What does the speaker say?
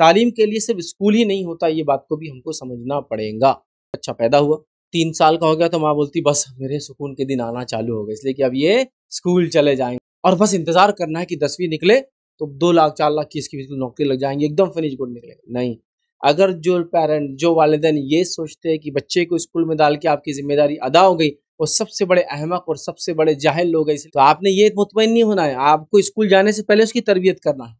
तालीम के लिए सिर्फ़ स्कूल ही नहीं होता, ये बात को भी हमको समझना पड़ेगा। अच्छा पैदा हुआ। तीन साल का हो गया तो माँ बोलती, बस, मेरे सुकून के दिन आना चालू हो गए, इसलिए कि अब ये स्कूल चले जाएँगे और बस इंतज़ार करना है कि दसवीं निकले तो दो लाख, चार लाख की इसकी नौकरी लग जाएँगे, एकदम फिनिश गुड निकले। नहीं, अगर जो पेरेंट, जो वालदेन ये सोचते हैं कि बच्चे को स्कूल में डाल के आपकी ज़िम्मेदारी अदा हो गई, वो सबसे बड़े अहमक और सबसे बड़े जाहिल लोग हैं तो आपने ये मुतमिन नहीं होना है। आपको स्कूल जाने से पहले उसकी तरबियत करना है।